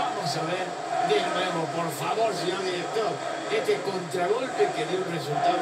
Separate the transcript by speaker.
Speaker 1: vamos a ver de nuevo, por favor, señor director, este contragolpe que dio un resultado.